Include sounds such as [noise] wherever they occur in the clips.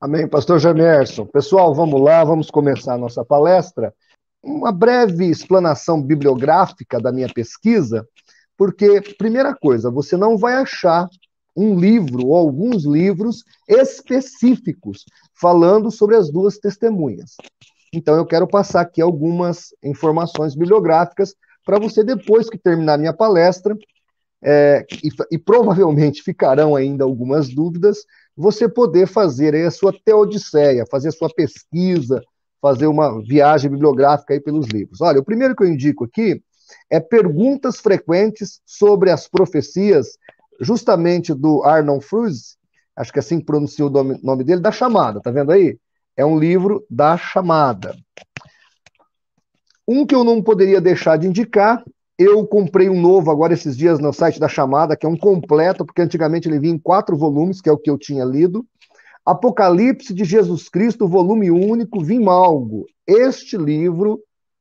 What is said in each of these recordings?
Amém, pastor Jamerson. Pessoal, vamos lá, vamos começar a nossa palestra. Uma breve explanação bibliográfica da minha pesquisa, porque, primeira coisa, você não vai achar um livro ou alguns livros específicos falando sobre as duas testemunhas. Então, eu quero passar aqui algumas informações bibliográficas para você, depois que terminar minha palestra, é, e, e, provavelmente ficarão ainda algumas dúvidas, você poder fazer aí a sua teodiceia, fazer a sua pesquisa, fazer uma viagem bibliográfica aí pelos livros. Olha, o primeiro que eu indico aqui é perguntas frequentes sobre as profecias, justamente do Arnon Fruz, acho que é assim pronuncia o nome, nome dele, da chamada, tá vendo aí? É um livro da chamada. Um que eu não poderia deixar de indicar eu comprei um novo agora esses dias no site da Chamada, que é um completo, porque antigamente ele vinha em quatro volumes, que é o que eu tinha lido. Apocalipse de Jesus Cristo, volume único, Vimalgo. Este livro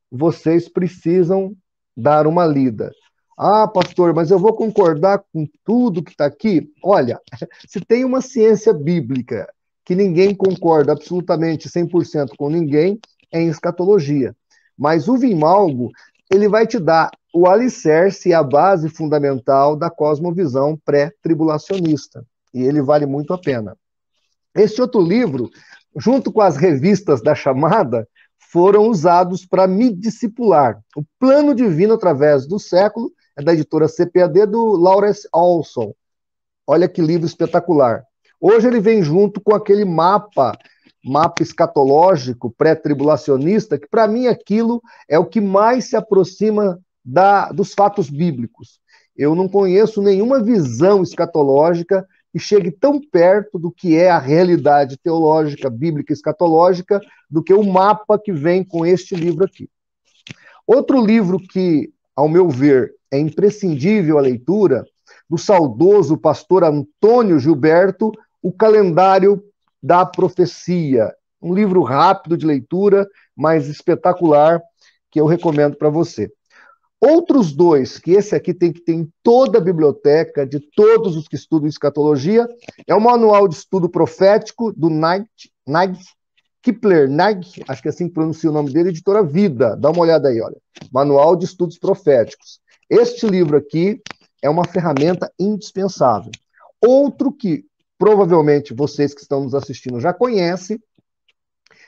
vocês precisam dar uma lida. Ah, pastor, mas eu vou concordar com tudo que está aqui? Olha, [laughs] se tem uma ciência bíblica que ninguém concorda absolutamente 100% com ninguém, é em escatologia. Mas o Vimalgo, ele vai te dar o alicerce e a base fundamental da cosmovisão pré-tribulacionista. E ele vale muito a pena. Este outro livro, junto com as revistas da chamada, foram usados para me discipular. O Plano Divino através do século é da editora CPAD do Lawrence Olson. Olha que livro espetacular. Hoje ele vem junto com aquele mapa, mapa escatológico pré-tribulacionista, que para mim aquilo é o que mais se aproxima da, dos fatos bíblicos. Eu não conheço nenhuma visão escatológica que chegue tão perto do que é a realidade teológica, bíblica, escatológica, do que o mapa que vem com este livro aqui. Outro livro que, ao meu ver, é imprescindível a leitura, do saudoso pastor Antônio Gilberto, O Calendário da Profecia. Um livro rápido de leitura, mas espetacular, que eu recomendo para você. Outros dois, que esse aqui tem que ter em toda a biblioteca, de todos os que estudam escatologia, é o Manual de Estudo Profético, do Nag, Nag Kipler, Nag, acho que é assim que pronuncia o nome dele, editora Vida. Dá uma olhada aí, olha. Manual de Estudos Proféticos. Este livro aqui é uma ferramenta indispensável. Outro que provavelmente vocês que estão nos assistindo já conhecem,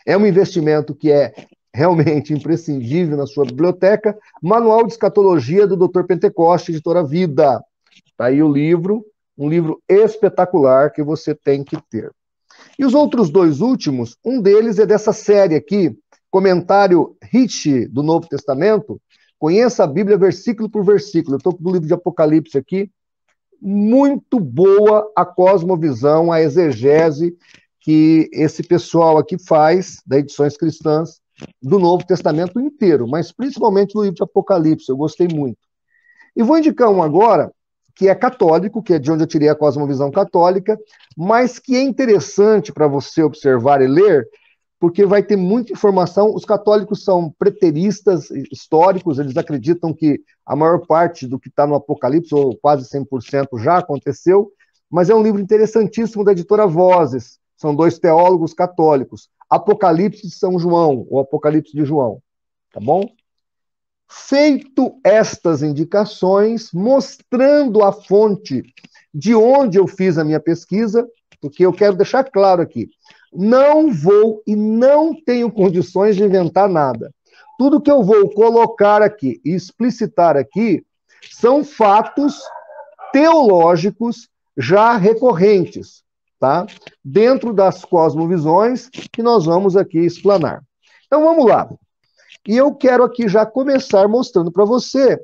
é um investimento que é realmente imprescindível na sua biblioteca, Manual de Escatologia do Dr. Pentecoste, editora Vida. Está aí o livro, um livro espetacular que você tem que ter. E os outros dois últimos, um deles é dessa série aqui, Comentário Rich do Novo Testamento. Conheça a Bíblia versículo por versículo. Eu estou com o livro de Apocalipse aqui. Muito boa a cosmovisão, a exegese que esse pessoal aqui faz, da Edições Cristãs, do Novo Testamento inteiro, mas principalmente do livro de Apocalipse, eu gostei muito. E vou indicar um agora, que é católico, que é de onde eu tirei a cosmovisão católica, mas que é interessante para você observar e ler, porque vai ter muita informação. Os católicos são preteristas históricos, eles acreditam que a maior parte do que está no Apocalipse, ou quase 100%, já aconteceu, mas é um livro interessantíssimo da editora Vozes, são dois teólogos católicos. Apocalipse de São João, ou Apocalipse de João, tá bom? Feito estas indicações, mostrando a fonte de onde eu fiz a minha pesquisa, porque eu quero deixar claro aqui, não vou e não tenho condições de inventar nada. Tudo que eu vou colocar aqui e explicitar aqui são fatos teológicos já recorrentes, tá? Dentro das cosmovisões que nós vamos aqui explanar. Então vamos lá. E eu quero aqui já começar mostrando para você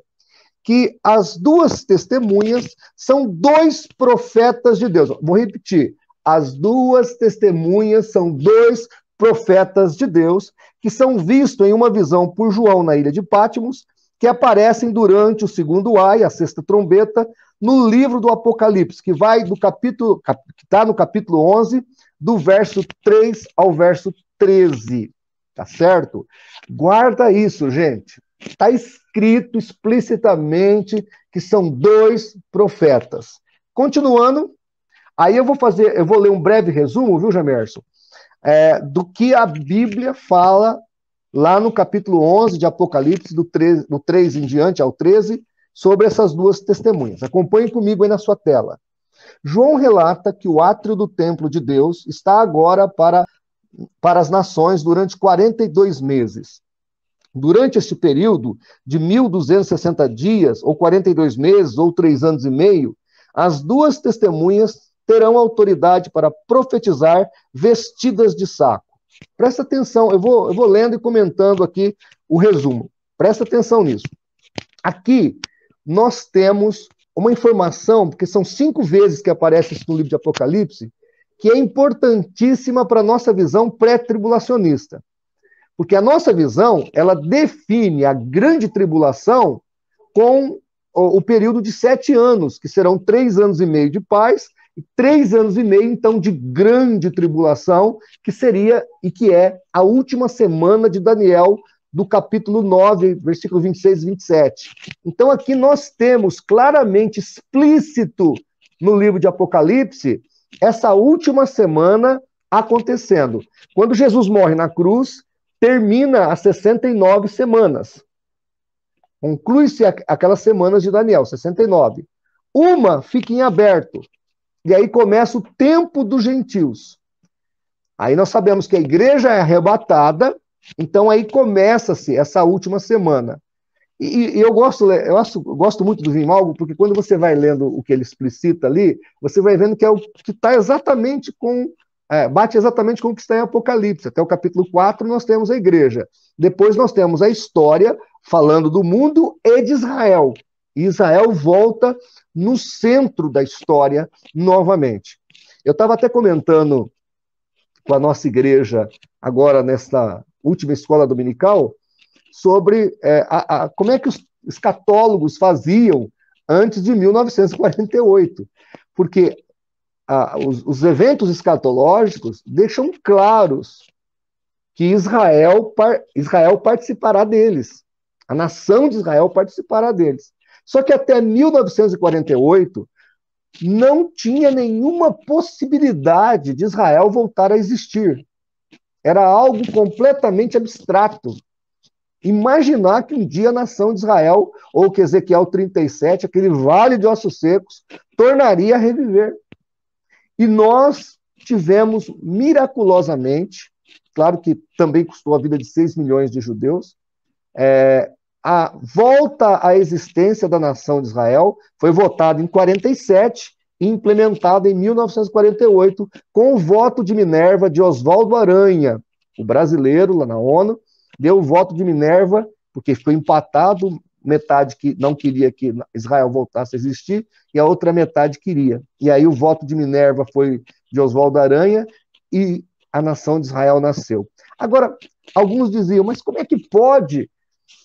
que as duas testemunhas são dois profetas de Deus. Vou repetir. As duas testemunhas são dois profetas de Deus que são vistos em uma visão por João na ilha de Pátimos, que aparecem durante o segundo ai, a sexta trombeta, no livro do Apocalipse, que vai do capítulo, que está no capítulo 11, do verso 3 ao verso 13. Tá certo? Guarda isso, gente. Está escrito explicitamente que são dois profetas. Continuando, aí eu vou fazer, eu vou ler um breve resumo, viu, Jamerson? é, do que a Bíblia fala lá no capítulo 11 de Apocalipse, do 3, do 3 em diante ao 13, sobre essas duas testemunhas. Acompanhe comigo aí na sua tela. João relata que o átrio do templo de Deus está agora para, para as nações durante 42 meses. Durante este período de 1260 dias, ou 42 meses, ou três anos e meio, as duas testemunhas terão autoridade para profetizar vestidas de saco. Presta atenção, eu vou, eu vou lendo e comentando aqui o resumo. Presta atenção nisso. Aqui nós temos uma informação, porque são cinco vezes que aparece isso no livro de Apocalipse, que é importantíssima para a nossa visão pré-tribulacionista. Porque a nossa visão, ela define a grande tribulação com o, período de sete anos, que serão três anos e meio de paz três anos e meio, então, de grande tribulação, que seria e que é a última semana de Daniel, do capítulo 9, versículo 26 e 27. Então, aqui nós temos claramente explícito no livro de Apocalipse essa última semana acontecendo. Quando Jesus morre na cruz, termina as 69 semanas. Conclui-se aquelas semanas de Daniel, 69. Uma fica em aberto. E aí começa o tempo dos gentios. Aí nós sabemos que a igreja é arrebatada, então aí começa-se essa última semana. E, e, eu gosto, eu, acho, eu gosto muito do Vimalgo, porque quando você vai lendo o que ele explicita ali, você vai vendo que é o que está exatamente com é, bate exatamente com o que está em Apocalipse. Até o capítulo 4 nós temos a igreja. Depois nós temos a história falando do mundo e de Israel. Israel volta no centro da história novamente. Eu estava até comentando com a nossa igreja, agora nesta última escola dominical, sobre é, a, a, como é que os escatólogos faziam antes de 1948. Porque ah, os, os, eventos escatológicos deixam claros que Israel, Israel participará deles. A nação de Israel participará deles. Só que até 1948 não tinha nenhuma possibilidade de Israel voltar a existir. Era algo completamente abstrato. Imaginar que um dia a nação de Israel, ou que Ezequiel 37, aquele vale de ossos secos, tornaria a reviver. E nós tivemos miraculosamente, claro que também custou a vida de 6 milhões de judeus, é, a volta à existência da nação de Israel foi votada em 47 e implementada em 1948 com o voto de Minerva de Oswaldo Aranha, o brasileiro lá na ONU, deu o voto de Minerva, porque foi empatado metade que não queria que Israel voltasse a existir e a outra metade queria. E aí o voto de Minerva foi de Oswaldo Aranha e a nação de Israel nasceu. Agora, alguns diziam, mas como é que pode,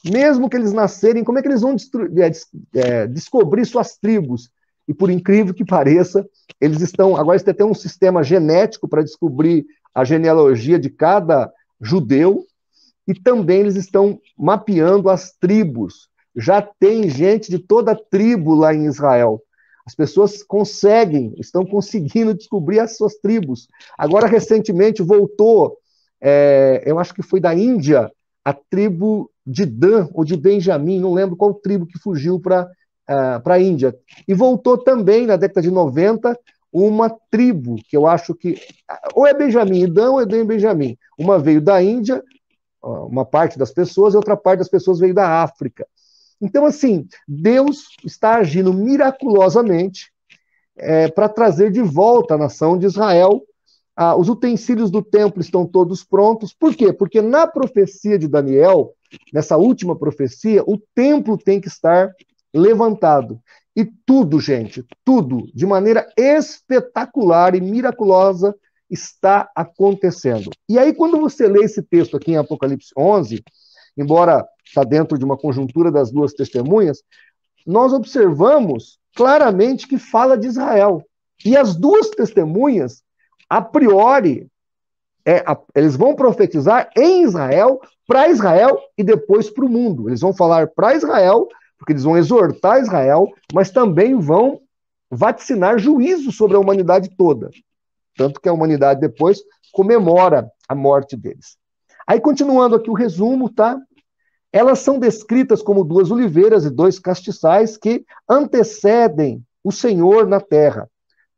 mesmo que eles nascerem, como é que eles vão é, é, descobrir suas tribos? E por incrível que pareça, eles estão, agora eles têm um sistema genético para descobrir a genealogia de cada judeu, e também eles estão mapeando as tribos já tem gente de toda tribo lá em Israel. As pessoas conseguem, estão conseguindo descobrir as suas tribos. Agora, recentemente, voltou, é, eu acho que foi da Índia, a tribo de Dan ou de Benjamim, não lembro qual tribo que fugiu para uh, a Índia. E voltou também, na década de 90, uma tribo, que eu acho que. Ou é Benjamim Dan ou é Dan Benjamim. Uma veio da Índia, uma parte das pessoas, e outra parte das pessoas veio da África. Então, assim, Deus está agindo miraculosamente é, para trazer de volta a nação de Israel. Ah, os utensílios do templo estão todos prontos. Por quê? Porque na profecia de Daniel, nessa última profecia, o templo tem que estar levantado. E tudo, gente, tudo, de maneira espetacular e miraculosa, está acontecendo. E aí, quando você lê esse texto aqui em Apocalipse 11, embora está dentro de uma conjuntura das duas testemunhas, nós observamos claramente que fala de Israel. E as duas testemunhas, a priori, é, a, eles vão profetizar em Israel, para Israel e depois para o mundo. Eles vão falar para Israel, porque eles vão exortar Israel, mas também vão vaticinar juízo sobre a humanidade toda. Tanto que a humanidade depois comemora a morte deles. Aí, continuando aqui o resumo, tá? Elas são descritas como duas oliveiras e dois castiçais que antecedem o Senhor na terra.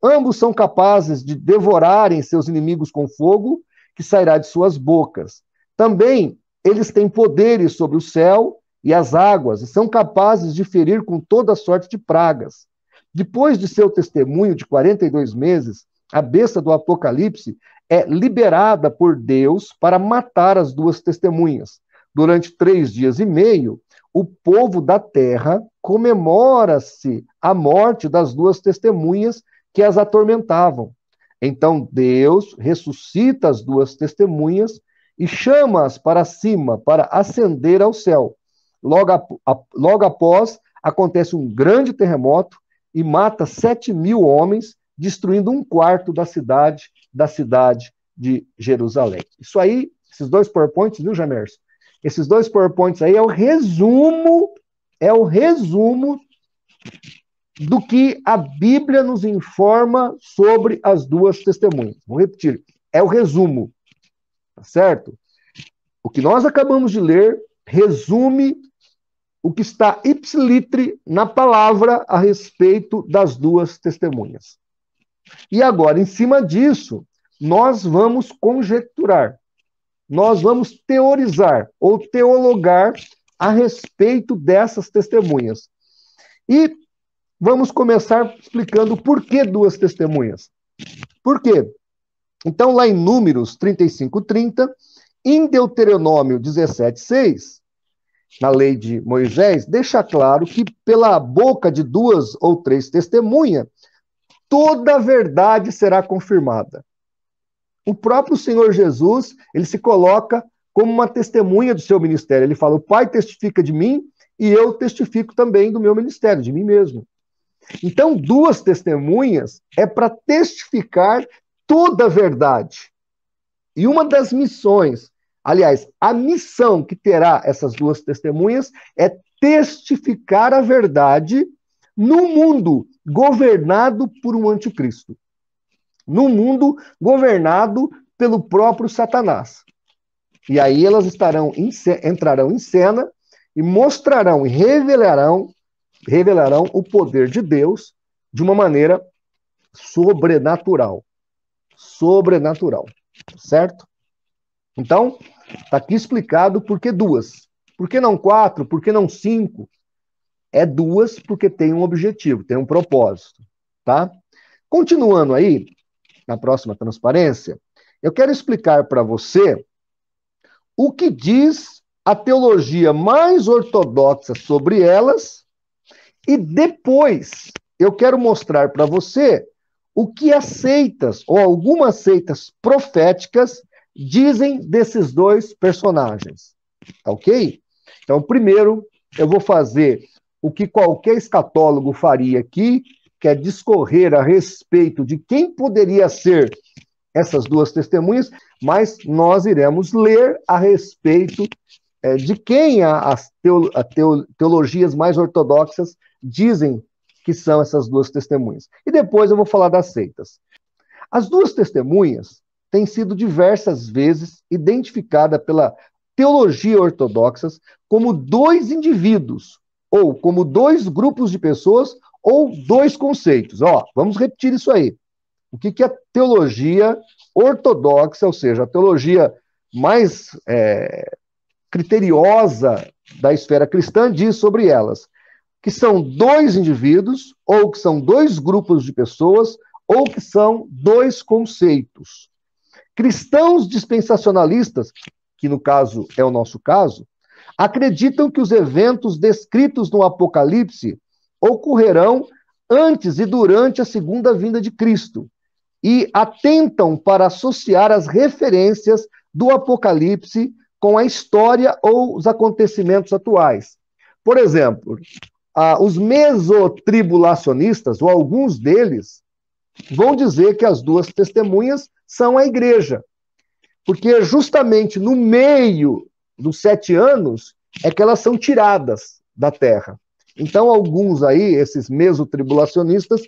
Ambos são capazes de devorarem seus inimigos com fogo que sairá de suas bocas. Também eles têm poderes sobre o céu e as águas e são capazes de ferir com toda sorte de pragas. Depois de seu testemunho de 42 meses, a besta do Apocalipse é liberada por Deus para matar as duas testemunhas. Durante três dias e meio, o povo da terra comemora-se a morte das duas testemunhas que as atormentavam. Então Deus ressuscita as duas testemunhas e chama-as para cima para ascender ao céu. Logo, logo após, acontece um grande terremoto e mata sete mil homens, destruindo um quarto da cidade, da cidade de Jerusalém. Isso aí, esses dois PowerPoints, viu, Jamerson? Esses dois PowerPoints aí é o resumo, é o resumo do que a Bíblia nos informa sobre as duas testemunhas. Vou repetir, é o resumo, tá certo? O que nós acabamos de ler resume o que está ipsilitre na palavra a respeito das duas testemunhas. E agora, em cima disso, nós vamos conjecturar nós vamos teorizar ou teologar a respeito dessas testemunhas. E vamos começar explicando por que duas testemunhas. Por quê? Então, lá em Números 35, 30, em Deuteronômio 17, 6, na lei de Moisés, deixa claro que pela boca de duas ou três testemunhas, toda a verdade será confirmada. O próprio Senhor Jesus, ele se coloca como uma testemunha do seu ministério. Ele fala: "O Pai testifica de mim e eu testifico também do meu ministério, de mim mesmo". Então, duas testemunhas é para testificar toda a verdade. E uma das missões, aliás, a missão que terá essas duas testemunhas é testificar a verdade no mundo governado por um anticristo num mundo governado pelo próprio Satanás. E aí elas estarão entrarão em cena e mostrarão e revelarão revelarão o poder de Deus de uma maneira sobrenatural. Sobrenatural, certo? Então, está aqui explicado por que duas. Por que não quatro? Por que não cinco? É duas porque tem um objetivo, tem um propósito, tá? Continuando aí, na próxima transparência, eu quero explicar para você o que diz a teologia mais ortodoxa sobre elas e depois eu quero mostrar para você o que as seitas ou algumas seitas proféticas dizem desses dois personagens. Tá ok? Então, primeiro, eu vou fazer o que qualquer escatólogo faria aqui, quer discorrer a respeito de quem poderia ser essas duas testemunhas, mas nós iremos ler a respeito é, de quem as teologias mais ortodoxas dizem que são essas duas testemunhas. E depois eu vou falar das seitas. As duas testemunhas têm sido diversas vezes identificada pela teologia ortodoxa como dois indivíduos ou como dois grupos de pessoas ou dois conceitos. Ó, vamos repetir isso aí. O que, que a teologia ortodoxa, ou seja, a teologia mais é, criteriosa da esfera cristã, diz sobre elas? Que são dois indivíduos, ou que são dois grupos de pessoas, ou que são dois conceitos. Cristãos dispensacionalistas, que no caso é o nosso caso, acreditam que os eventos descritos no Apocalipse ocorrerão antes e durante a segunda vinda de Cristo e atentam para associar as referências do Apocalipse com a história ou os acontecimentos atuais. Por exemplo, ah, os mesotribulacionistas, ou alguns deles, vão dizer que as duas testemunhas são a igreja. Porque justamente no meio dos sete anos é que elas são tiradas da terra. Então, alguns aí, esses mesotribulacionistas,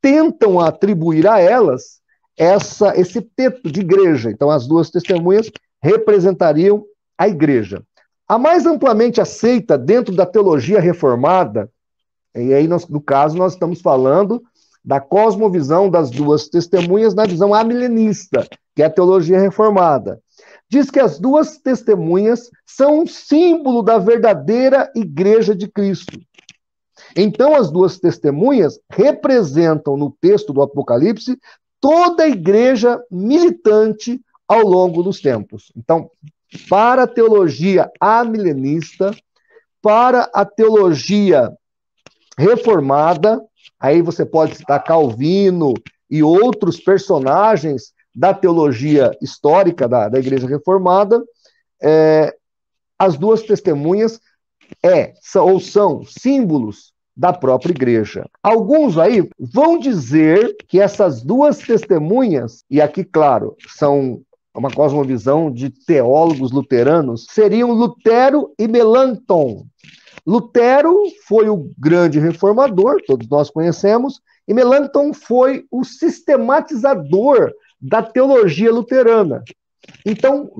tentam atribuir a elas essa, esse teto de igreja. Então, as duas testemunhas representariam a igreja. A mais amplamente aceita dentro da teologia reformada, e aí, nós, no caso, nós estamos falando da cosmovisão das duas testemunhas na visão amilenista, que é a teologia reformada. Diz que as duas testemunhas são um símbolo da verdadeira igreja de Cristo. Então, as duas testemunhas representam no texto do Apocalipse toda a igreja militante ao longo dos tempos. Então, para a teologia amilenista, para a teologia reformada, aí você pode citar Calvino e outros personagens da teologia histórica da, da Igreja Reformada, é, as duas testemunhas é, são, ou são símbolos da própria igreja. Alguns aí vão dizer que essas duas testemunhas, e aqui, claro, são uma cosmovisão de teólogos luteranos, seriam Lutero e Melanchthon. Lutero foi o grande reformador, todos nós conhecemos, e Melanchthon foi o sistematizador da teologia luterana. Então,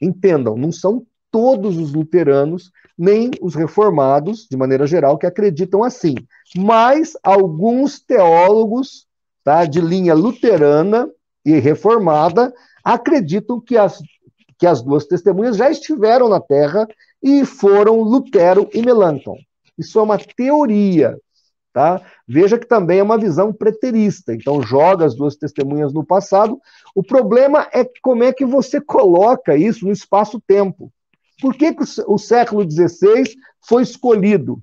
entendam, não são todos os luteranos nem os reformados, de maneira geral, que acreditam assim. Mas alguns teólogos tá, de linha luterana e reformada acreditam que as, que as duas testemunhas já estiveram na Terra e foram Lutero e Melanchthon. Isso é uma teoria. Tá? Veja que também é uma visão preterista, então joga as duas testemunhas no passado. O problema é como é que você coloca isso no espaço-tempo. Por que, que o século XVI foi escolhido?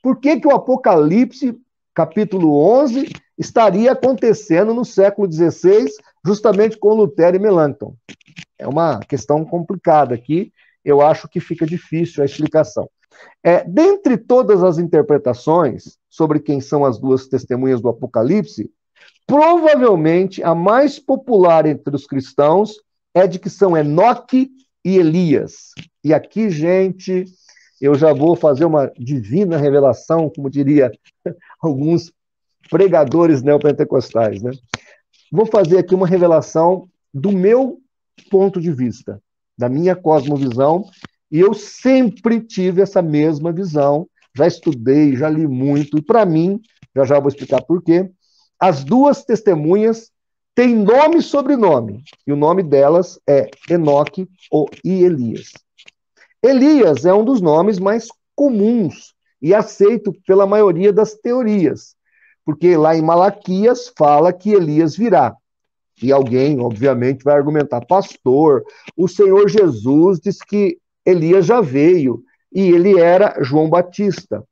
Por que, que o Apocalipse, capítulo 11, estaria acontecendo no século XVI, justamente com Lutero e Melanchthon? É uma questão complicada aqui, eu acho que fica difícil a explicação. É, dentre todas as interpretações sobre quem são as duas testemunhas do Apocalipse, provavelmente a mais popular entre os cristãos é de que são Enoque e Elias. E aqui, gente, eu já vou fazer uma divina revelação, como diria [laughs] alguns pregadores neopentecostais, né? Vou fazer aqui uma revelação do meu ponto de vista, da minha cosmovisão, e eu sempre tive essa mesma visão, já estudei, já li muito, e para mim, já já vou explicar por quê, as duas testemunhas têm nome e sobrenome, e o nome delas é Enoque ou Elias. Elias é um dos nomes mais comuns e aceito pela maioria das teorias, porque lá em Malaquias fala que Elias virá. E alguém, obviamente, vai argumentar, pastor, o Senhor Jesus disse que Elias já veio e ele era João Batista.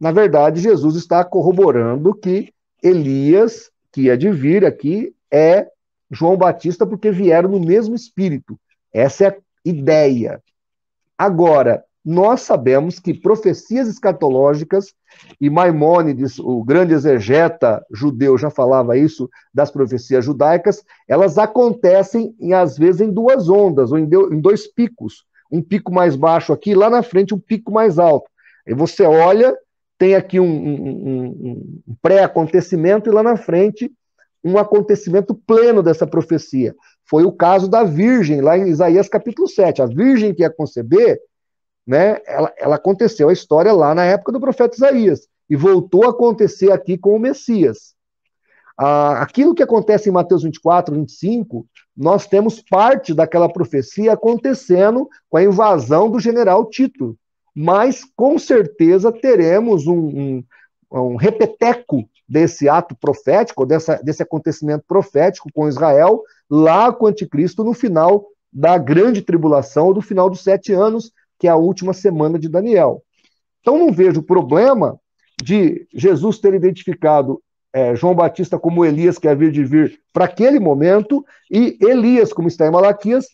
Na verdade, Jesus está corroborando que Elias, que é de vir aqui, é João Batista, porque vieram no mesmo espírito. Essa é a ideia. Agora, nós sabemos que profecias escatológicas, e Maimônides, o grande exegeta judeu, já falava isso das profecias judaicas, elas acontecem, às vezes, em duas ondas, ou em dois picos. Um pico mais baixo aqui, lá na frente um pico mais alto. E você olha, tem aqui um, um, um pré-acontecimento, e lá na frente um acontecimento pleno dessa profecia. Foi o caso da virgem, lá em Isaías capítulo 7. A virgem que ia conceber, né, ela, ela aconteceu a história lá na época do profeta Isaías. E voltou a acontecer aqui com o Messias. Ah, aquilo que acontece em Mateus 24, 25, nós temos parte daquela profecia acontecendo com a invasão do general Tito. Mas, com certeza, teremos um, um, um repeteco desse ato profético, dessa, desse acontecimento profético com Israel, lá com o anticristo no final da grande tribulação, ou do final dos sete anos, que é a última semana de Daniel. Então não vejo problema de Jesus ter identificado é, João Batista como Elias, que havia de vir para aquele momento, e Elias, como está em Malaquias,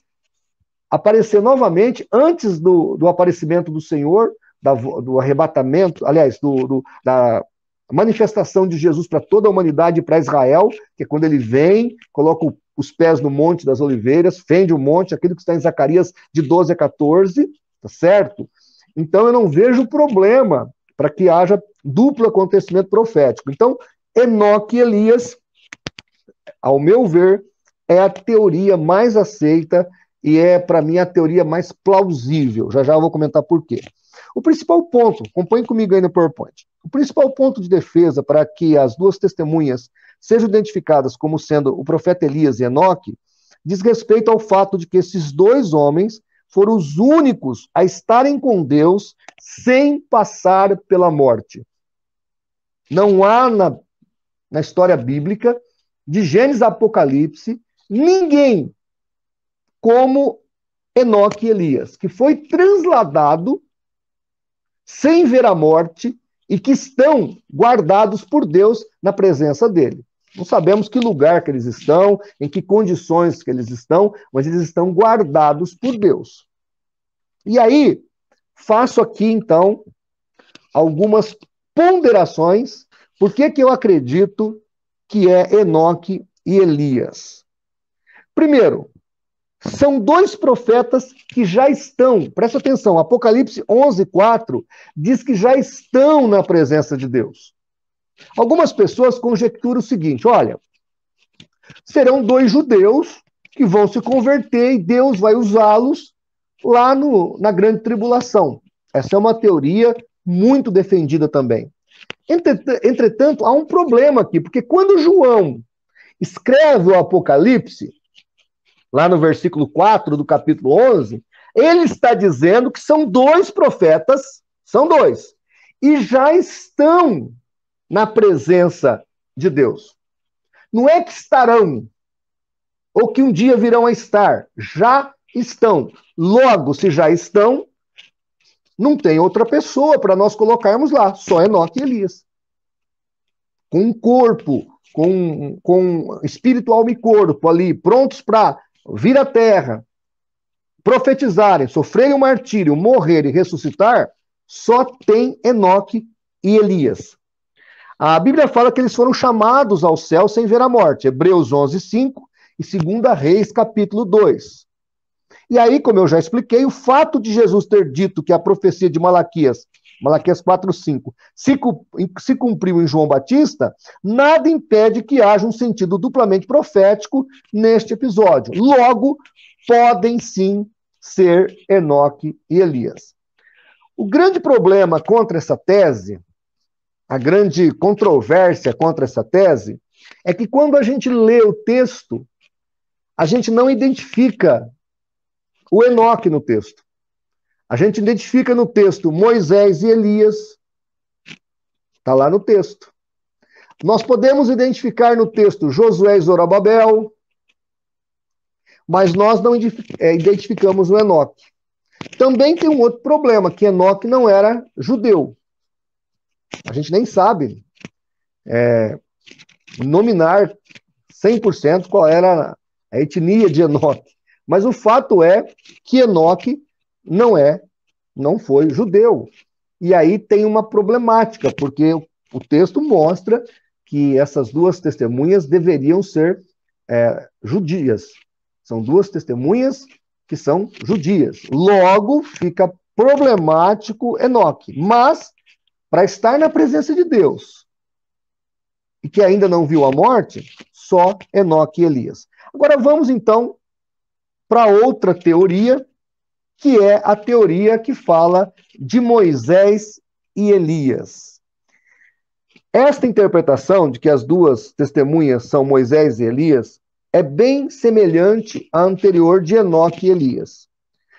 aparecer novamente antes do, do aparecimento do Senhor, da, do arrebatamento, aliás, do, do, da manifestação de Jesus para toda a humanidade e para Israel, que é quando ele vem, coloca os pés no Monte das Oliveiras, fende o monte, aquilo que está em Zacarias de 12 a 14, tá certo? Então eu não vejo problema para que haja duplo acontecimento profético. Então, Enoque e Elias ao meu ver, é a teoria mais aceita e é, para mim, a teoria mais plausível. Já já eu vou comentar por quê. O principal ponto, acompanhe comigo aí no PowerPoint. O principal ponto de defesa para que as duas testemunhas sejam identificadas como sendo o profeta Elias e Enoque diz respeito ao fato de que esses dois homens foram os únicos a estarem com Deus sem passar pela morte. Não há na, na história bíblica, de Gênesis a Apocalipse, ninguém como Enoque e Elias, que foi transladado sem ver a morte e que estão guardados por Deus na presença dele. Não sabemos que lugar que eles estão, em que condições que eles estão, mas eles estão guardados por Deus. E aí, faço aqui então algumas ponderações por que, que eu acredito que é Enoque e Elias. Primeiro, são dois profetas que já estão, presta atenção, Apocalipse 11, 4 diz que já estão na presença de Deus. Algumas pessoas conjecturam o seguinte: olha, serão dois judeus que vão se converter e Deus vai usá-los lá no, na grande tribulação. Essa é uma teoria muito defendida também. Entretanto, há um problema aqui, porque quando João escreve o Apocalipse, lá no versículo 4 do capítulo 11, ele está dizendo que são dois profetas, são dois, e já estão na presença de Deus. Não é que estarão, ou que um dia virão a estar, já estão. Logo, se já estão, não tem outra pessoa para nós colocarmos lá, só Enoque e Elias. Com um corpo, com, com espírito, alma e corpo ali, prontos para vir à terra, profetizarem, sofrerem o martírio, morrer e ressuscitar, só tem Enoque e Elias. A Bíblia fala que eles foram chamados ao céu sem ver a morte. Hebreus 11, 5 e 2 Reis, capítulo 2. E aí, como eu já expliquei, o fato de Jesus ter dito que a profecia de Malaquias, Malaquias 4, 5, se, se cumpriu em João Batista, nada impede que haja um sentido duplamente profético neste episódio. Logo, podem sim ser Enoque e Elias. O grande problema contra essa tese, a grande controvérsia contra essa tese, é que quando a gente lê o texto, a gente não identifica o Enoque no texto. A gente identifica no texto Moisés e Elias. Está lá no texto. Nós podemos identificar no texto Josué e Zorobabel, mas nós não é, identificamos o Enoque. Também tem um outro problema, que Enoque não era judeu. A gente nem sabe é, nominar 100% qual era a etnia de Enoque. Mas o fato é que Enoque não é, não foi judeu. E aí tem uma problemática, porque o texto mostra que essas duas testemunhas deveriam ser é, judias. São duas testemunhas que são judias. Logo, fica problemático Enoque. Mas, para estar na presença de Deus, e que ainda não viu a morte, só Enoque e Elias. Agora vamos então para outra teoria, que é a teoria que fala de Moisés e Elias. Esta interpretação de que as duas testemunhas são Moisés e Elias é bem semelhante à anterior de Enoque e Elias.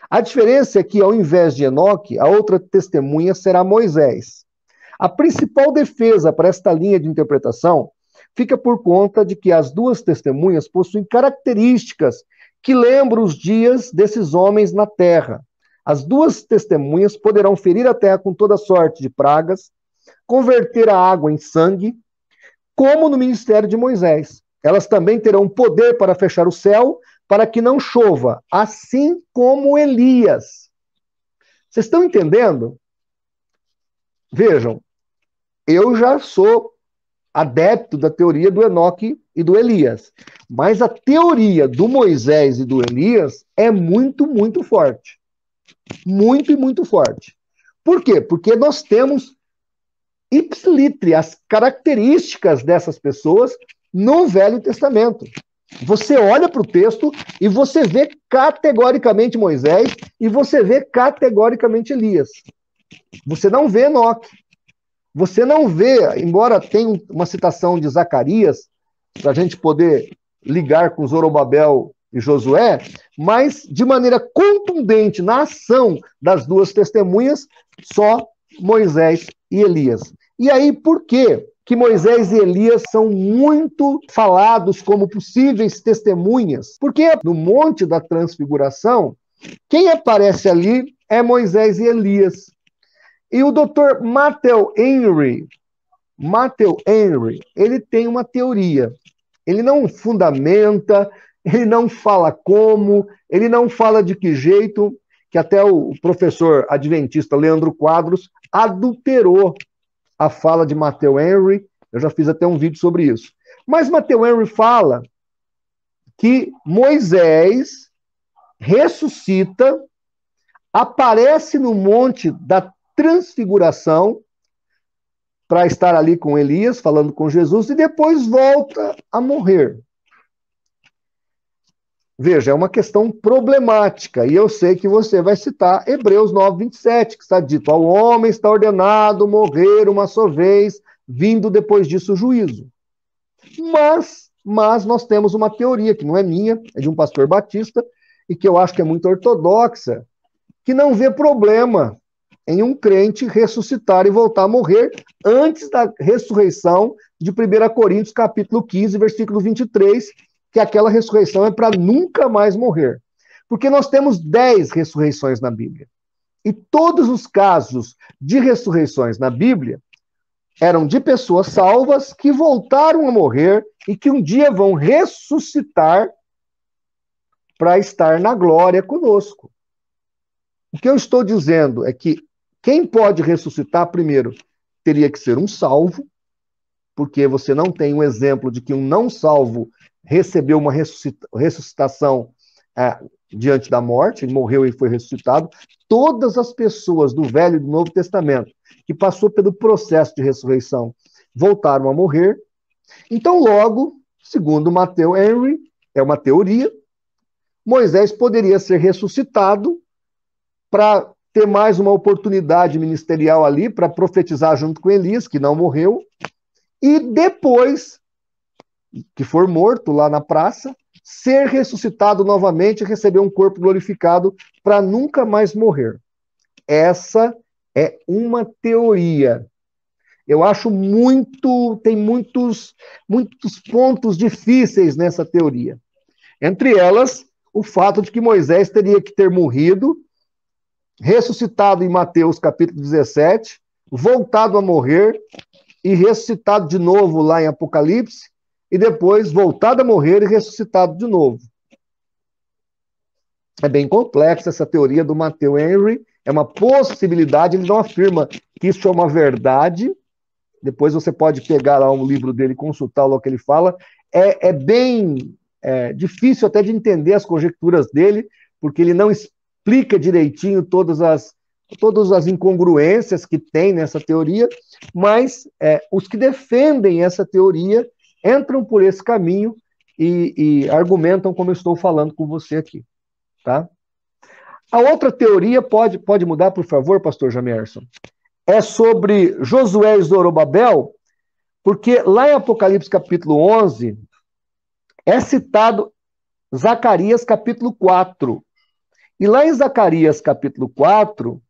A diferença é que, ao invés de Enoque, a outra testemunha será Moisés. A principal defesa para esta linha de interpretação fica por conta de que as duas testemunhas possuem características que lembra os dias desses homens na terra. As duas testemunhas poderão ferir a terra com toda sorte de pragas, converter a água em sangue, como no ministério de Moisés. Elas também terão poder para fechar o céu, para que não chova, assim como Elias. Vocês estão entendendo? Vejam, eu já sou adepto da teoria do Enoque e do Elias. Mas a teoria do Moisés e do Elias é muito, muito forte. Muito e muito forte. Por quê? Porque nós temos ipsilitre, as características dessas pessoas no Velho Testamento. Você olha para o texto e você vê categoricamente Moisés e você vê categoricamente Elias. Você não vê Enoque. Você não vê, embora tenha uma citação de Zacarias, para a gente poder ligar com Zorobabel e Josué, mas de maneira contundente na ação das duas testemunhas, só Moisés e Elias. E aí, por quê? que Moisés e Elias são muito falados como possíveis testemunhas, porque no Monte da Transfiguração, quem aparece ali é Moisés e Elias. E o Dr. Matthew Henry, Matthew Henry, ele tem uma teoria. Ele não fundamenta, ele não fala como, ele não fala de que jeito, que até o professor adventista Leandro Quadros adulterou a fala de Matthew Henry. Eu já fiz até um vídeo sobre isso. Mas Matthew Henry fala que Moisés ressuscita, aparece no monte da transfiguração para estar ali com Elias, falando com Jesus, e depois volta a morrer. Veja, é uma questão problemática, e eu sei que você vai citar Hebreus 9, 27, que está dito: ao homem está ordenado morrer uma só vez, vindo depois disso o juízo. Mas, mas nós temos uma teoria, que não é minha, é de um pastor batista, e que eu acho que é muito ortodoxa, que não vê problema em um crente ressuscitar e voltar a morrer antes da ressurreição de 1 Coríntios capítulo 15, versículo 23, que aquela ressurreição é para nunca mais morrer. Porque nós temos dez ressurreições na Bíblia. E todos os casos de ressurreições na Bíblia eram de pessoas salvas que voltaram a morrer e que um dia vão ressuscitar para estar na glória conosco. O que eu estou dizendo é que quem pode ressuscitar primeiro teria que ser um salvo, porque você não tem um exemplo de que um não salvo recebeu uma ressuscitação é, diante da morte, morreu e foi ressuscitado. Todas as pessoas do Velho e do Novo Testamento que passou pelo processo de ressurreição voltaram a morrer. Então, logo, segundo Matthew Henry, é uma teoria, Moisés poderia ser ressuscitado para ter mais uma oportunidade ministerial ali, para profetizar junto com Elias, que não morreu, e depois que for morto lá na praça, ser ressuscitado novamente e receber um corpo glorificado para nunca mais morrer. Essa é uma teoria. Eu acho muito, tem muitos, muitos pontos difíceis nessa teoria. Entre elas, o fato de que Moisés teria que ter morrido, ressuscitado em Mateus capítulo 17, voltado a morrer e ressuscitado de novo lá em Apocalipse, e depois voltado a morrer e ressuscitado de novo. É bem complexa essa teoria do Matthew Henry, é uma possibilidade, ele não afirma que isso é uma verdade. Depois você pode pegar lá um livro dele, consultar o que ele fala. É, é bem é, difícil até de entender as conjecturas dele, porque ele não explica direitinho todas as, todas as incongruências que tem nessa teoria, mas é, os que defendem essa teoria entram por esse caminho e, e argumentam como eu estou falando com você aqui, tá? A outra teoria pode, pode mudar, por favor, pastor Jamerson? É sobre Josué e Zorobabel, porque lá em Apocalipse capítulo 11 é citado Zacarias capítulo 4. E lá em Zacarias capítulo 4,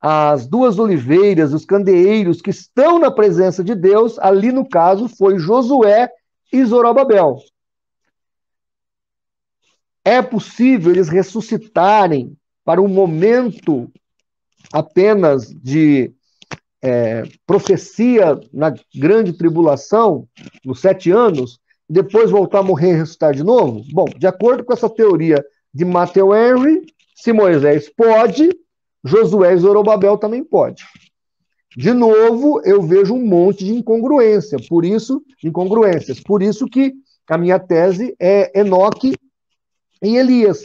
as duas oliveiras, os candeeiros que estão na presença de Deus, ali no caso foi Josué e Zorobabel. É possível eles ressuscitarem para um momento apenas de é, profecia na grande tribulação, nos sete anos, depois voltar a morrer e ressuscitar de novo? Bom, de acordo com essa teoria de Matthew Henry, se Moisés pode, Josué e Zorobabel também pode. De novo, eu vejo um monte de incongruência, por isso, incongruências. Por isso que a minha tese é Enoque e Elias.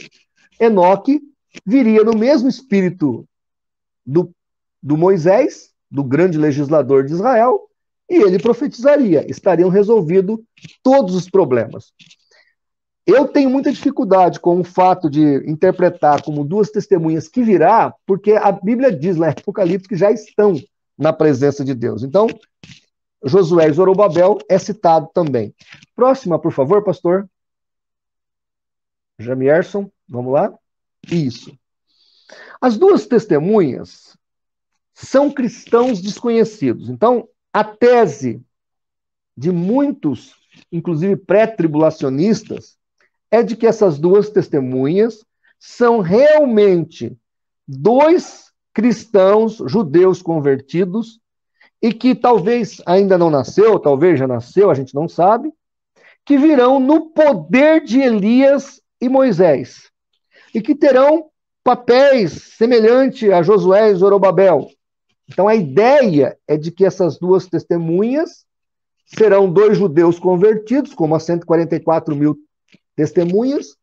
Enoque viria no mesmo espírito do, do Moisés, do grande legislador de Israel, e ele profetizaria. Estariam resolvidos todos os problemas. Eu tenho muita dificuldade com o fato de interpretar como duas testemunhas que virá, porque a Bíblia diz lá em Apocalipse que já estão na presença de Deus. Então, Josué e Zorobabel é citado também. Próxima, por favor, pastor. Jamierson, vamos lá? Isso. As duas testemunhas são cristãos desconhecidos. Então, a tese de muitos, inclusive pré-tribulacionistas, é de que essas duas testemunhas são realmente dois cristãos judeus convertidos e que talvez ainda não nasceu, talvez já nasceu, a gente não sabe, que virão no poder de Elias e Moisés e que terão papéis semelhantes a Josué e Zorobabel. Então a ideia é de que essas duas testemunhas serão dois judeus convertidos, como as 144 mil testemunhas,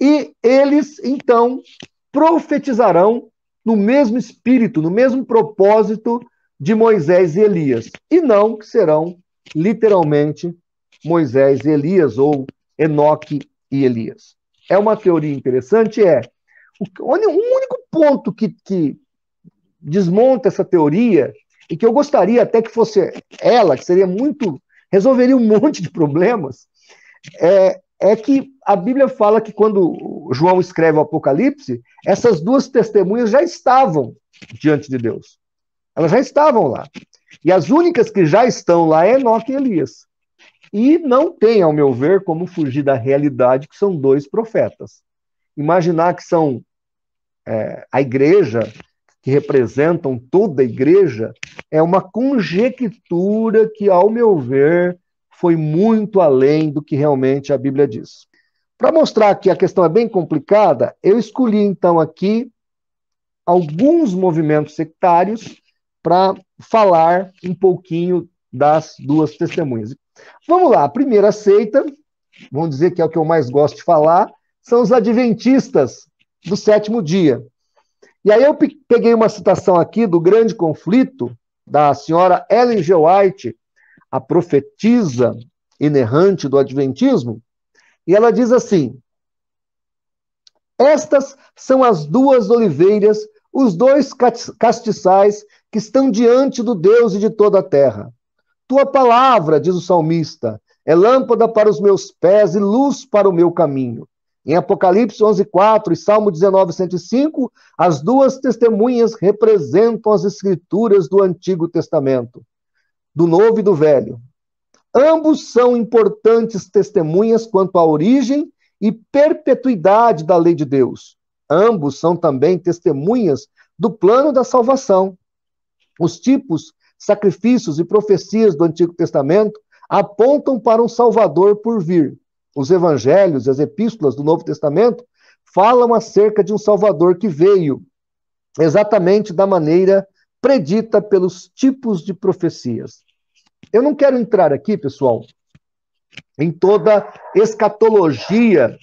e eles então profetizarão no mesmo espírito, no mesmo propósito de Moisés e Elias, e não que serão literalmente Moisés e Elias ou Enoque e Elias. É uma teoria interessante, é. O único ponto que, que desmonta essa teoria, e que eu gostaria até que fosse ela, que seria muito. resolveria um [laughs] monte de problemas, é, é que a Bíblia fala que quando João escreve o Apocalipse, essas duas testemunhas já estavam diante de Deus. Elas já estavam lá. E as únicas que já estão lá é Enoque e Elias. E não tem, ao meu ver, como fugir da realidade que são dois profetas. Imaginar que são é, a igreja, que representam toda a igreja, é uma conjectura que, ao meu ver, foi muito além do que realmente a Bíblia diz. Para mostrar que a questão é bem complicada, eu escolhi então aqui alguns movimentos sectários para falar um pouquinho das duas testemunhas. Vamos lá, a primeira seita, vamos dizer que é o que eu mais gosto de falar, são os adventistas do sétimo dia. E aí eu peguei uma citação aqui do grande conflito da senhora Ellen G. White, a profetisa inerrante do adventismo, e ela diz assim: Estas são as duas oliveiras, os dois castiçais que estão diante do Deus e de toda a terra. Tua palavra, diz o salmista, é lâmpada para os meus pés e luz para o meu caminho. Em Apocalipse 11:4 e Salmo 19:105, as duas testemunhas representam as escrituras do Antigo Testamento, do Novo e do Velho. Ambos são importantes testemunhas quanto à origem e perpetuidade da lei de Deus. Ambos são também testemunhas do plano da salvação. Os tipos sacrifícios e profecias do Antigo Testamento apontam para um Salvador por vir. Os evangelhos e as epístolas do Novo Testamento falam acerca de um Salvador que veio exatamente da maneira predita pelos tipos de profecias. Eu não quero entrar aqui, pessoal, em toda escatologia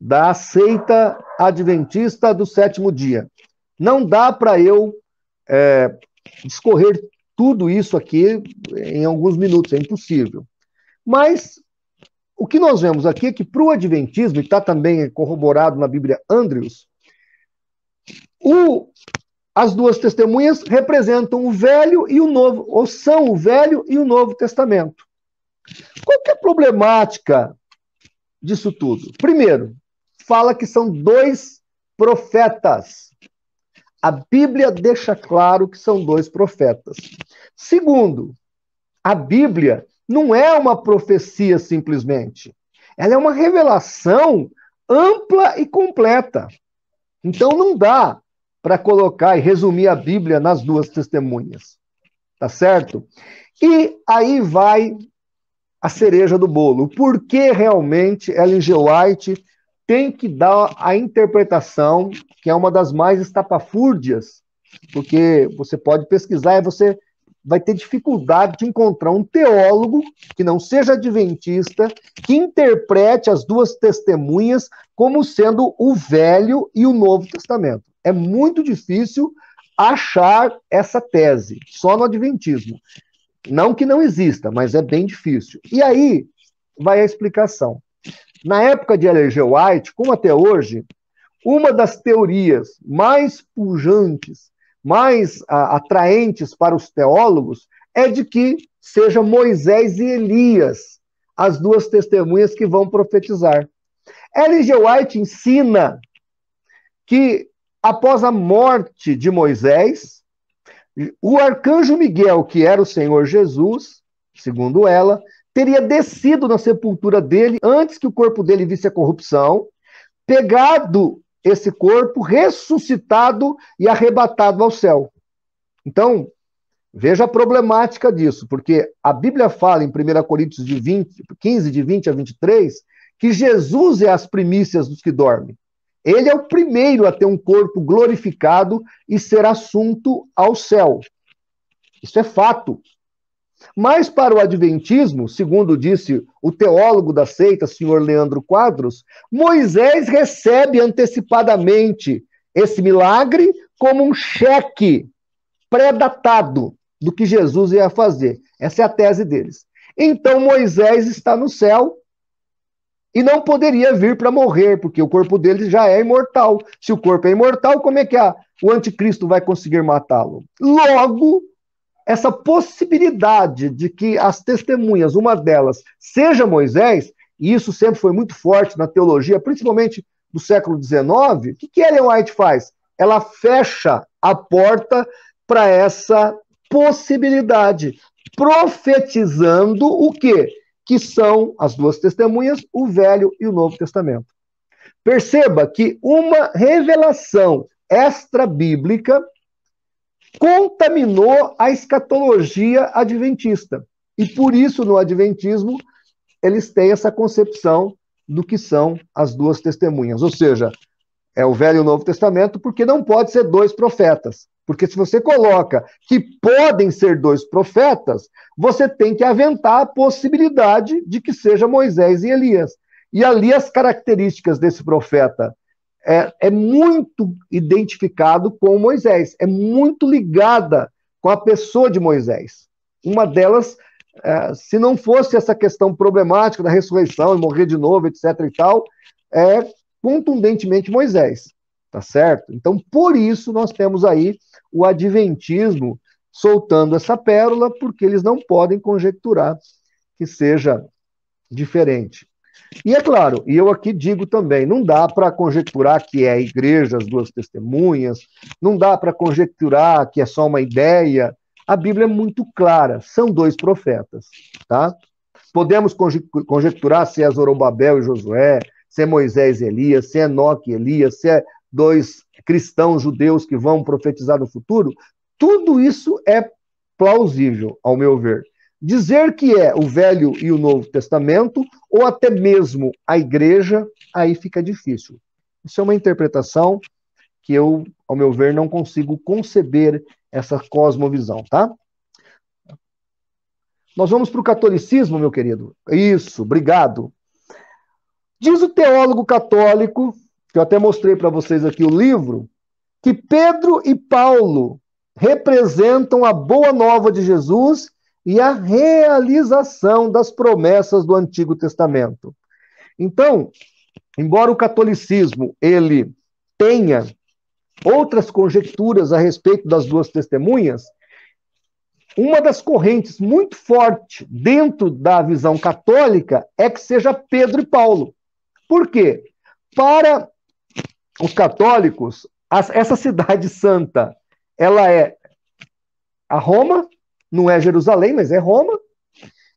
da seita adventista do sétimo dia. Não dá para eu é, discorrer tudo isso aqui em alguns minutos, é impossível. Mas o que nós vemos aqui é que para o Adventismo, e está também corroborado na Bíblia Andrews, o, as duas testemunhas representam o Velho e o Novo, ou são o Velho e o Novo Testamento. Qual é a problemática disso tudo? Primeiro, fala que são dois profetas. A Bíblia deixa claro que são dois profetas. Segundo, a Bíblia não é uma profecia simplesmente. Ela é uma revelação ampla e completa. Então não dá para colocar e resumir a Bíblia nas duas testemunhas. Tá certo? E aí vai a cereja do bolo. Por que realmente Ellen G. White tem que dar a interpretação, que é uma das mais estapafúrdias, porque você pode pesquisar e você vai ter dificuldade de encontrar um teólogo que não seja adventista, que interprete as duas testemunhas como sendo o Velho e o Novo Testamento. É muito difícil achar essa tese, só no Adventismo. Não que não exista, mas é bem difícil. E aí vai a explicação. Na época de Ellen G. White, como até hoje, uma das teorias mais pujantes, mais ah, atraentes para os teólogos é de que seja Moisés e Elias as duas testemunhas que vão profetizar. Ellen G. White ensina que após a morte de Moisés, o arcanjo Miguel, que era o Senhor Jesus, segundo ela, teria descido na sepultura dele antes que o corpo dele visse a corrupção, pegado esse corpo, ressuscitado e arrebatado ao céu. Então, veja a problemática disso, porque a Bíblia fala em 1 Coríntios de 20, 15, de 20 a 23, que Jesus é as primícias dos que dormem. Ele é o primeiro a ter um corpo glorificado e ser assunto ao céu. Isso é fato. Mas para o Adventismo, segundo disse o teólogo da seita, senhor Leandro Quadros, Moisés recebe antecipadamente esse milagre como um cheque pré-datado do que Jesus ia fazer. Essa é a tese deles. Então Moisés está no céu e não poderia vir para morrer, porque o corpo dele já é imortal. Se o corpo é imortal, como é que a, o anticristo vai conseguir matá-lo? Logo, essa possibilidade de que as testemunhas, uma delas, seja Moisés, e isso sempre foi muito forte na teologia, principalmente do século XIX, o que, que Ellen White faz? Ela fecha a porta para essa possibilidade, profetizando o quê? Que são as duas testemunhas, o Velho e o Novo Testamento. Perceba que uma revelação extra-bíblica contaminou a escatologia adventista. E por isso, no adventismo, eles têm essa concepção do que são as duas testemunhas. Ou seja, é o Velho e o Novo Testamento, porque não pode ser dois profetas. Porque se você coloca que podem ser dois profetas, você tem que aventar a possibilidade de que seja Moisés e Elias. E ali as características desse profeta é, é muito identificado com Moisés, é muito ligada com a pessoa de Moisés. Uma delas, é, se não fosse essa questão problemática da ressurreição e morrer de novo, etc. e tal, é contundentemente Moisés. Tá certo? Então, por isso, nós temos aí o Adventismo soltando essa pérola, porque eles não podem conjecturar que seja diferente. E é claro, e eu aqui digo também, não dá para conjecturar que é a igreja, as duas testemunhas, não dá para conjecturar que é só uma ideia. A Bíblia é muito clara, são dois profetas, tá? Podemos conjecturar se é Zorobabel e Josué, se é Moisés e Elias, se é Enoque e Elias, se é dois cristãos judeus que vão profetizar no futuro, tudo isso é plausível, ao meu ver. Dizer que é o Velho e o Novo Testamento, ou até mesmo a igreja, aí fica difícil. Isso é uma interpretação que eu, ao meu ver, não consigo conceber essa cosmovisão, tá? Nós vamos para o catolicismo, meu querido. Isso, obrigado. Diz o teólogo católico que eu até mostrei para vocês aqui o livro, que Pedro e Paulo representam a boa nova de Jesus e a realização das promessas do Antigo Testamento. Então, embora o catolicismo ele tenha outras conjecturas a respeito das duas testemunhas, uma das correntes muito forte dentro da visão católica é que seja Pedro e Paulo. Por quê? Para os católicos, essa cidade santa, ela é a Roma, não é Jerusalém, mas é Roma,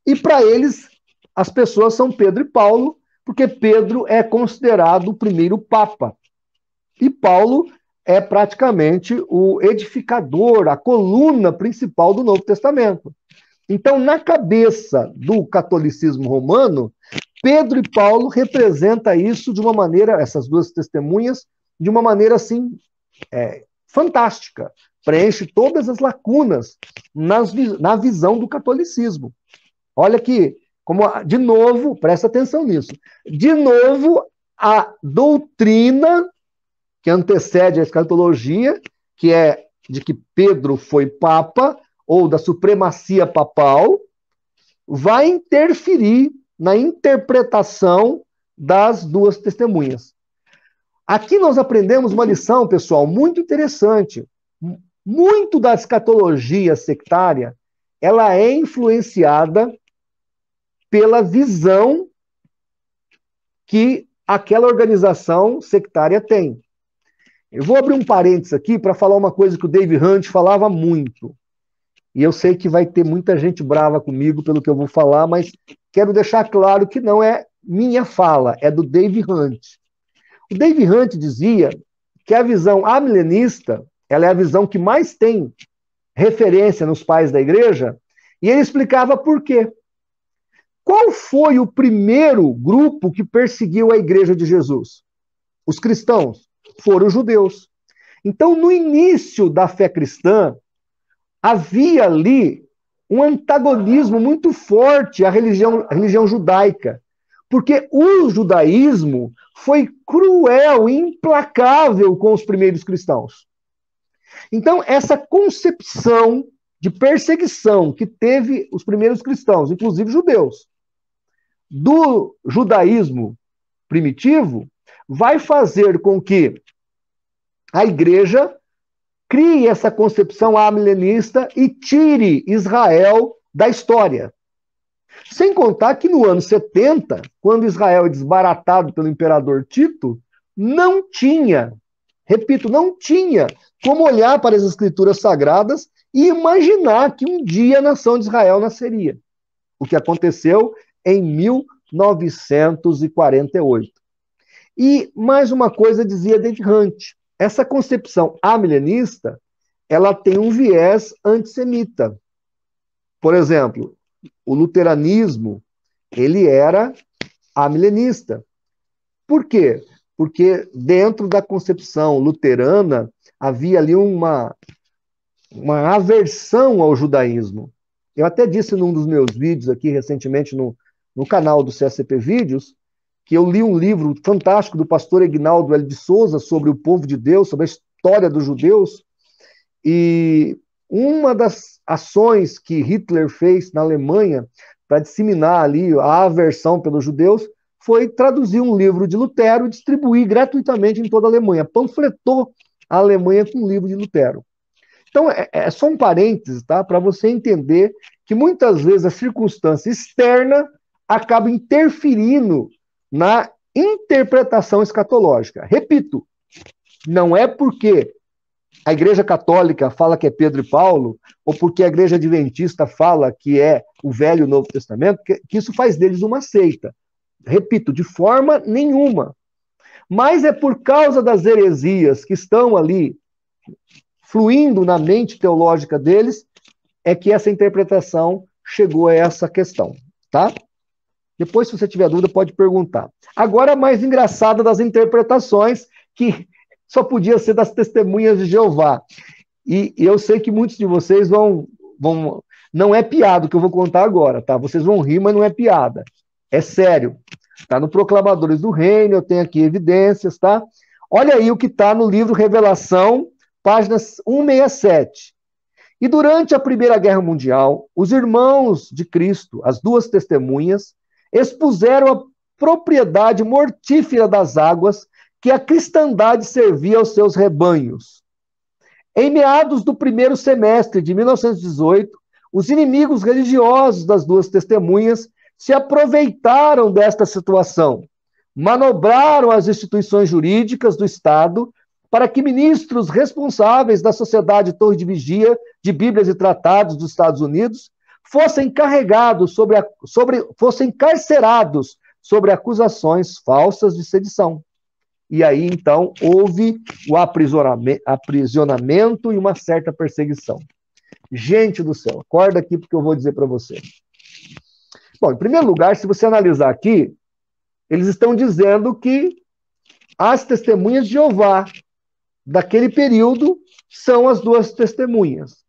e para eles as pessoas são Pedro e Paulo, porque Pedro é considerado o primeiro papa. E Paulo é praticamente o edificador, a coluna principal do Novo Testamento. Então, na cabeça do catolicismo romano, Pedro e Paulo representam isso de uma maneira, essas duas testemunhas, de uma maneira assim é, fantástica. Preenche todas as lacunas nas, na visão do catolicismo. Olha que, como de novo, presta atenção nisso. De novo, a doutrina que antecede a escatologia, que é de que Pedro foi papa, ou da supremacia papal vai interferir na interpretação das duas testemunhas. Aqui nós aprendemos uma lição, pessoal, muito interessante. Muito da escatologia sectária, ela é influenciada pela visão que aquela organização sectária tem. Eu vou abrir um parênteses aqui para falar uma coisa que o Dave Hunt falava muito. E eu sei que vai ter muita gente brava comigo pelo que eu vou falar, mas quero deixar claro que não é minha fala, é do Dave Hunt. O Dave Hunt dizia que a visão amilenista, ela é a visão que mais tem referência nos pais da igreja, e ele explicava por quê. Qual foi o primeiro grupo que perseguiu a igreja de Jesus? Os cristãos. Foram os judeus. Então, no início da fé cristã, havia ali um antagonismo muito forte à religião, à religião judaica, porque o judaísmo foi cruel e implacável com os primeiros cristãos. Então, essa concepção de perseguição que teve os primeiros cristãos, inclusive judeus, do judaísmo primitivo, vai fazer com que a igreja crie essa concepção amilenista e tire Israel da história. Sem contar que no ano 70, quando Israel é desbaratado pelo imperador Tito, não tinha, repito, não tinha como olhar para as escrituras sagradas e imaginar que um dia a nação de Israel nasceria. O que aconteceu em 1948. E mais uma coisa dizia David Hunt: essa concepção amilenista, ela tem um viés antissemita. Por exemplo, o luteranismo, ele era amilenista. Por quê? Porque dentro da concepção luterana havia ali uma, uma aversão ao judaísmo. Eu até disse num dos meus vídeos aqui recentemente no, no canal do CSP Vídeos que eu li um livro fantástico do pastor Ignaldo L. de Souza sobre o povo de Deus, sobre a história dos judeus, e uma das ações que Hitler fez na Alemanha para disseminar ali a aversão pelos judeus foi traduzir um livro de Lutero e distribuir gratuitamente em toda a Alemanha. Panfletou a Alemanha com um livro de Lutero. Então, é, é só um parênteses, tá? Para você entender que muitas vezes a circunstância externa acaba interferindo na interpretação escatológica. Repito, não é porque a Igreja Católica fala que é Pedro e Paulo, ou porque a Igreja Adventista fala que é o Velho e o Novo Testamento, que, que isso faz deles uma seita. Repito, de forma nenhuma. Mas é por causa das heresias que estão ali fluindo na mente teológica deles, é que essa interpretação chegou a essa questão, tá? Depois, se você tiver dúvida, pode perguntar. Agora, a mais engraçada das interpretações, que só podia ser das testemunhas de Jeová. E, eu sei que muitos de vocês vão, vão. Não é piada o que eu vou contar agora, tá? Vocês vão rir, mas não é piada. É sério. Está no Proclamadores do Reino, eu tenho aqui evidências, tá? Olha aí o que está no livro Revelação, páginas 167. E durante a Primeira Guerra Mundial, os irmãos de Cristo, as duas testemunhas, expuseram a propriedade mortífera das águas que a cristandade servia aos seus rebanhos. Em meados do primeiro semestre de 1918, os inimigos religiosos das duas testemunhas se aproveitaram desta situação, manobraram as instituições jurídicas do Estado para que ministros responsáveis da Sociedade Torre de Vigia de Bíblias e Tratados dos Estados Unidos fossem carregados sobre, a, sobre fossem carcerados sobre acusações falsas de sedição. E aí, então, houve o aprisionamento e uma certa perseguição. Gente do céu, acorda aqui porque eu vou dizer para você. Bom, em primeiro lugar, se você analisar aqui, eles estão dizendo que as testemunhas de Jeová daquele período são as duas testemunhas.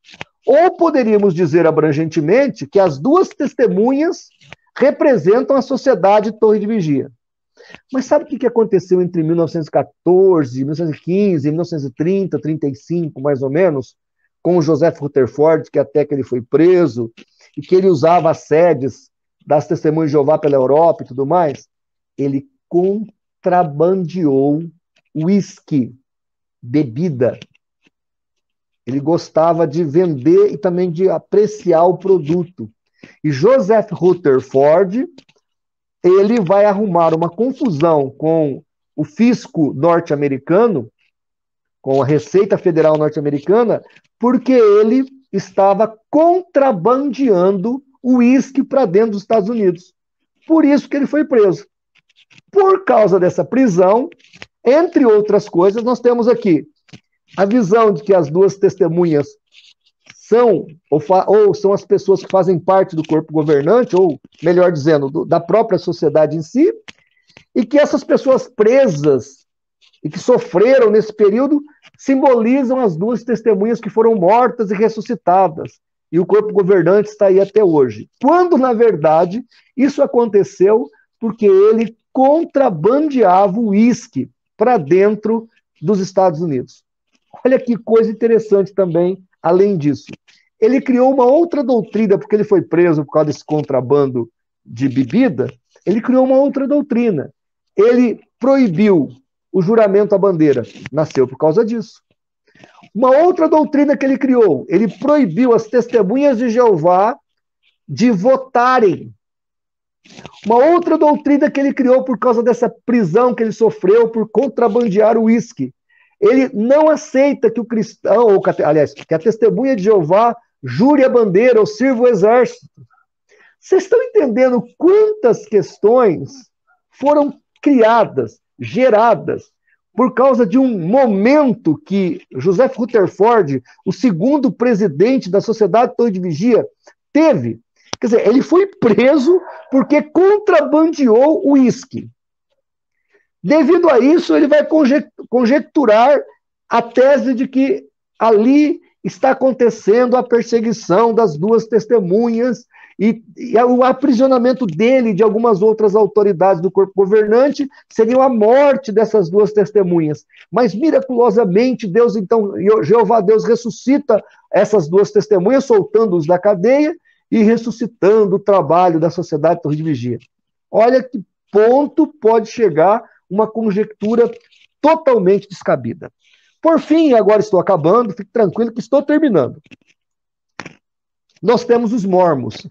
Ou poderíamos dizer abrangentemente que as duas testemunhas representam a sociedade Torre de Vigia. Mas sabe o que aconteceu entre 1914, 1915, 1930, 35, mais ou menos, com o Joseph Rutherford, que até que ele foi preso, e que ele usava as sedes das testemunhas de Jeová pela Europa e tudo mais, ele contrabandeou uísque, bebida. Ele gostava de vender e também de apreciar o produto. E Joseph Rutherford, ele vai arrumar uma confusão com o fisco norte-americano, com a Receita Federal norte-americana, porque ele estava contrabandeando o uísque para dentro dos Estados Unidos. Por isso que ele foi preso. Por causa dessa prisão, entre outras coisas, nós temos aqui a visão de que as duas testemunhas são ou, ou, são as pessoas que fazem parte do corpo governante, ou melhor dizendo, do, da própria sociedade em si, e que essas pessoas presas e que sofreram nesse período simbolizam as duas testemunhas que foram mortas e ressuscitadas. E o corpo governante está aí até hoje. Quando, na verdade, isso aconteceu porque ele contrabandeava o uísque para dentro dos Estados Unidos. Olha que coisa interessante também, além disso. Ele criou uma outra doutrina, porque ele foi preso por causa desse contrabando de bebida, ele criou uma outra doutrina. Ele proibiu o juramento à bandeira. Nasceu por causa disso. Uma outra doutrina que ele criou, ele proibiu as testemunhas de Jeová de votarem. Uma outra doutrina que ele criou por causa dessa prisão que ele sofreu por contrabandear o uísque. Ele não aceita que o cristão, ou, aliás, que a testemunha de Jeová jure a bandeira ou sirva o exército. Vocês estão entendendo quantas questões foram criadas, geradas, por causa de um momento que Joseph Rutherford, o segundo presidente da Sociedade Torre de Vigia, teve. Quer dizer, ele foi preso porque contrabandeou uísque. Devido a isso, ele vai conjecturar a tese de que ali está acontecendo a perseguição das duas testemunhas e, e, o aprisionamento dele e de algumas outras autoridades do corpo governante seria a morte dessas duas testemunhas. Mas miraculosamente, Deus então, Jeová Deus ressuscita essas duas testemunhas, soltando-os da cadeia e ressuscitando o trabalho da sociedade de Vigia. Olha que ponto pode chegar uma conjectura totalmente descabida. Por fim, agora estou acabando, fique tranquilo que estou terminando. Nós temos os mormos.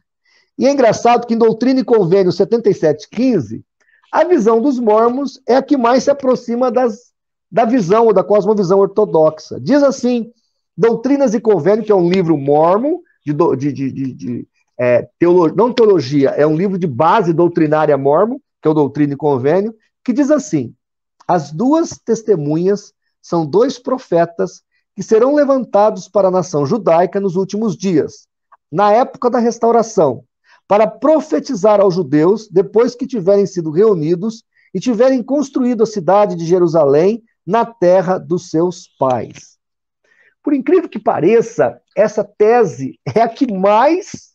E é engraçado que em Doutrina e Convênio 7715, a visão dos mormons é a que mais se aproxima das, da visão ou da cosmovisão ortodoxa. Diz assim: Doutrinas e Convênio, que é um livro mormon, de, de, de, de é, não teologia, é um livro de base doutrinária mormon, que é o Doutrina e Convênio, que diz assim: As duas testemunhas são dois profetas que serão levantados para a nação judaica nos últimos dias, na época da restauração, para profetizar aos judeus depois que tiverem sido reunidos e tiverem construído a cidade de Jerusalém na terra dos seus pais. Por incrível que pareça, essa tese é a que mais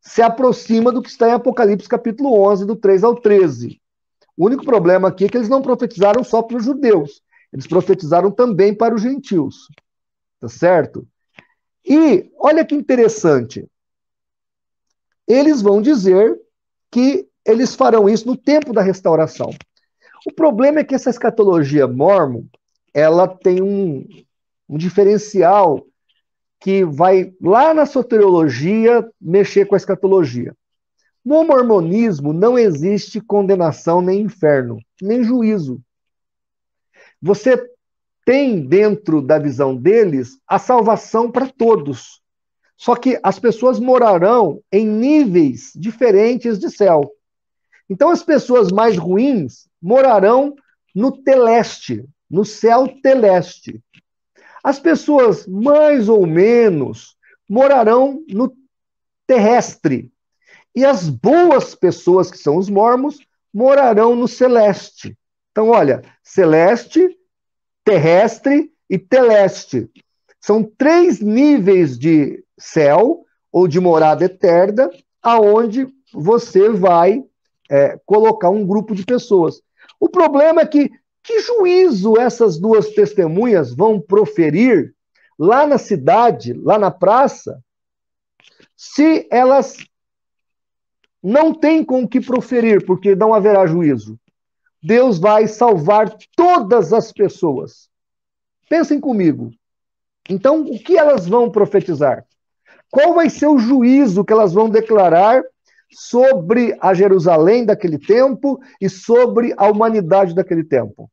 se aproxima do que está em Apocalipse capítulo 11, do 3 ao 13. O único problema aqui é que eles não profetizaram só para os judeus, eles profetizaram também para os gentios. Tá certo? E olha que interessante eles vão dizer que eles farão isso no tempo da restauração. O problema é que essa escatologia mormon, ela tem um, um diferencial que vai lá na soteriologia mexer com a escatologia. No mormonismo não existe condenação nem inferno, nem juízo. Você tem dentro da visão deles a salvação para todos. Só que as pessoas morarão em níveis diferentes de céu. Então, as pessoas mais ruins morarão no teleste, no céu teleste. As pessoas mais ou menos morarão no terrestre. E as boas pessoas, que são os mormos, morarão no celeste. Então, olha, celeste, terrestre e teleste. São três níveis de céu ou de morada eterna, aonde você vai é, colocar um grupo de pessoas. O problema é que que juízo essas duas testemunhas vão proferir lá na cidade, lá na praça, se elas não têm com o que proferir, porque não haverá juízo, Deus vai salvar todas as pessoas. Pensem comigo. Então, o que elas vão profetizar? Qual vai ser o juízo que elas vão declarar sobre a Jerusalém daquele tempo e sobre a humanidade daquele tempo?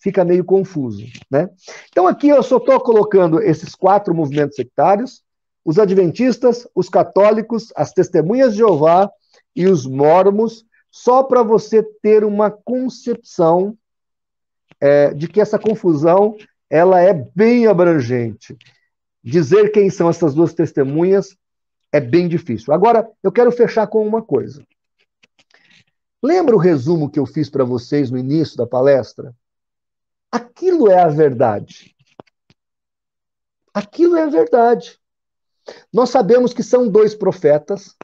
Fica meio confuso, né? Então aqui eu só estou colocando esses quatro movimentos sectários: os adventistas, os católicos, as testemunhas de Jeová e os mormos, só para você ter uma concepção é, de que essa confusão ela é bem abrangente. Dizer quem são essas duas testemunhas é bem difícil. Agora, eu quero fechar com uma coisa. Lembra o resumo que eu fiz para vocês no início da palestra? Aquilo é a verdade. Aquilo é a verdade. Nós sabemos que são dois profetas,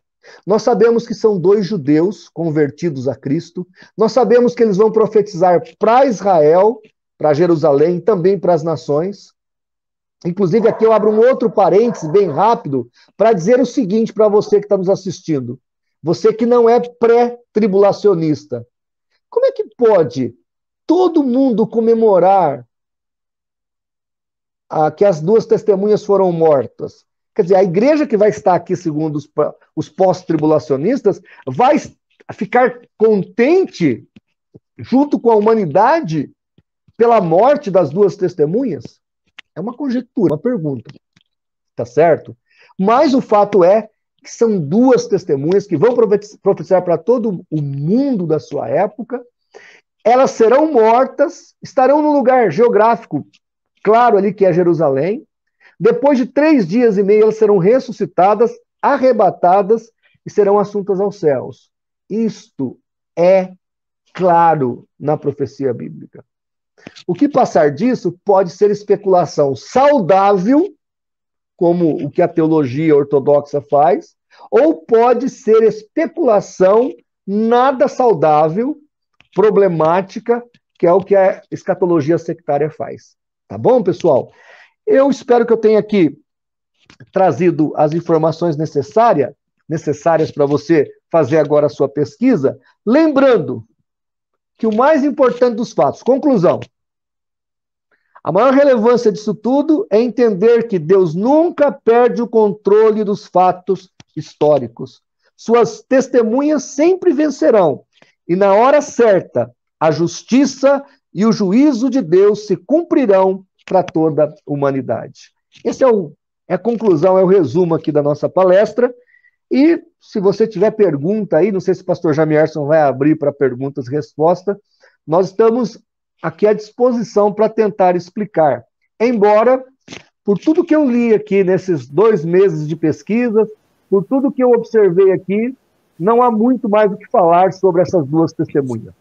nós sabemos que são dois judeus convertidos a Cristo, nós sabemos que eles vão profetizar para Israel, para Jerusalém, também para as nações. Inclusive, aqui eu abro um outro parêntese bem rápido para dizer o seguinte para você que está nos assistindo. Você que não é pré-tribulacionista. Como é que pode todo mundo comemorar ah, que as duas testemunhas foram mortas? Quer dizer, a igreja que vai estar aqui, segundo os, os pós-tribulacionistas, vai ficar contente, junto com a humanidade, pela morte das duas testemunhas? É uma conjectura, uma pergunta. Tá certo? Mas o fato é que são duas testemunhas que vão profetizar para todo o mundo da sua época. Elas serão mortas, estarão num lugar geográfico claro ali que é Jerusalém. Depois de três dias e meio, elas serão ressuscitadas, arrebatadas e serão assuntas aos céus. Isto é claro na profecia bíblica. O que passar disso pode ser especulação saudável, como o que a teologia ortodoxa faz, ou pode ser especulação nada saudável, problemática, que é o que a escatologia sectária faz. Tá bom, pessoal? Eu espero que eu tenha aqui trazido as informações necessárias necessárias para você fazer agora a sua pesquisa, lembrando que o mais importante dos fatos, conclusão, a maior relevância disso tudo é entender que Deus nunca perde o controle dos fatos históricos. Suas testemunhas sempre vencerão, e na hora certa, a justiça e o juízo de Deus se cumprirão para toda a humanidade. Esse é, o, é a conclusão, é o resumo aqui da nossa palestra. E se você tiver pergunta aí, não sei se o pastor Jamierson vai abrir para perguntas e respostas, nós estamos aqui à disposição para tentar explicar. Embora, por tudo que eu li aqui nesses dois meses de pesquisa, por tudo que eu observei aqui, não há muito mais o que falar sobre essas duas testemunhas.